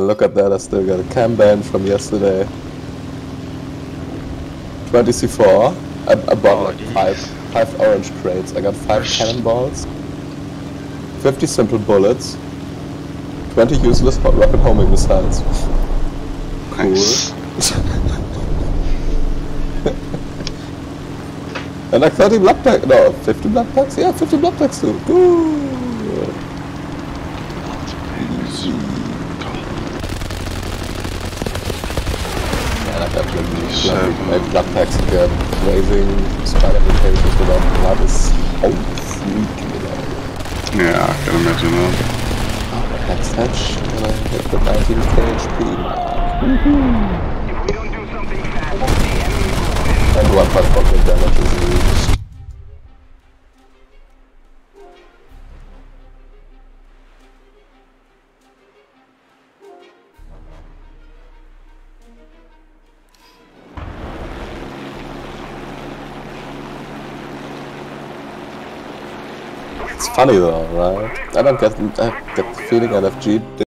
And look at that, I still got a cam band from yesterday. 20 C4. I, I bought Oh, like geez. five, five orange crates. I got five cannonballs. 50 simple bullets. 20 useless rocket homing missiles. Nice. And like 30 blood packs. No, 50 blood packs? Yeah, 50 blood packs too. Ooh. Easy. Man, I got really Seven. blood, my blood packs again. Raising spider mutations without blood is freak, you. Yeah, I can imagine that. Next hatch, and I hit the 19 KHP. If we don't do something fast, the enemy will win. And one punch rocket damage is It's funny though, right? I don't get, I get the feeling NFG